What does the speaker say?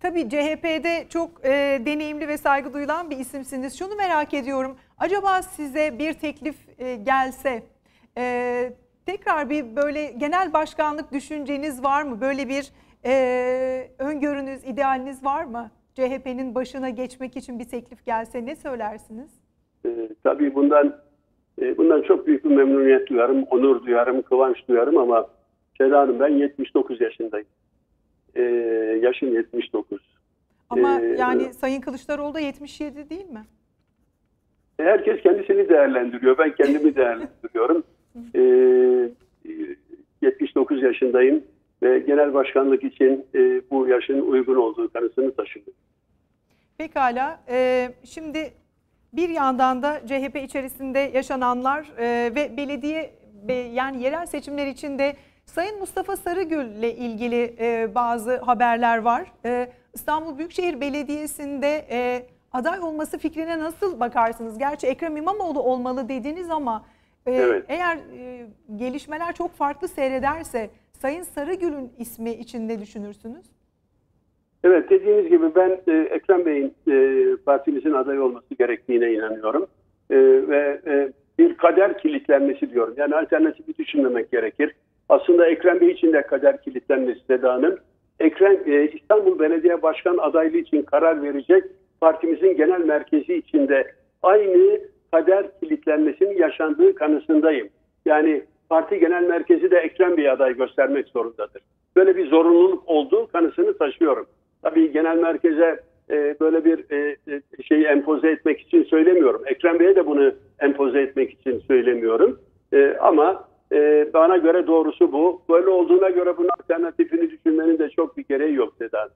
tabii CHP'de çok e, deneyimli ve saygı duyulan bir isimsiniz. Şunu merak ediyorum. Acaba size bir teklif e, gelse e, tekrar bir böyle genel başkanlık düşünceniz var mı? Böyle bir e, öngörünüz, idealiniz var mı? CHP'nin başına geçmek için bir teklif gelse ne söylersiniz? E, tabii bundan e, bundan çok büyük bir memnuniyet duyarım, onur duyarım, kıvanç duyarım ama Seda Hanım ben 79 yaşındayım. E, yaşım 79. Ama Ee, yani Sayın Kılıçdaroğlu da 77 değil mi? E, Herkes kendisini değerlendiriyor. Ben kendimi değerlendiriyorum. E, e, 79 yaşındayım ve genel başkanlık için e, bu yaşın uygun olduğu kanısını taşıyorum. Pekala. Ee, şimdi bir yandan da CHP içerisinde yaşananlar e, ve belediye yani yerel seçimler içinde Sayın Mustafa Sarıgül ile ilgili e, bazı haberler var. E, İstanbul Büyükşehir Belediyesi'nde e, aday olması fikrine nasıl bakarsınız? Gerçi Ekrem İmamoğlu olmalı dediniz ama e, Evet. eğer e, gelişmeler çok farklı seyrederse Sayın Sarıgül'ün ismi için ne düşünürsünüz? Evet dediğiniz gibi ben e, Ekrem Bey'in e, partimizin aday olması gerektiğine inanıyorum. E, ve e, bir kader kilitlenmesi diyorum. Yani alternatifi düşünmemek gerekir. Aslında Ekrem Bey için de kader kilitlenmesi Seda'nın. Ekrem e, İstanbul Belediye Başkan adaylığı için karar verecek partimizin genel merkezi içinde aynı kader kilitlenmesinin yaşandığı kanısındayım. Yani parti genel merkezi de Ekrem Bey aday göstermek zorundadır. Böyle bir zorunluluk olduğu kanısını taşıyorum. Tabii genel merkeze e, böyle bir e, e, şeyi empoze etmek için söylemiyorum. Ekrem Bey'e de bunu empoze etmek için söylemiyorum. E, ama e, bana göre doğrusu bu. Böyle olduğuna göre bunun alternatifini düşünmenin de çok bir gereği yok Sedat.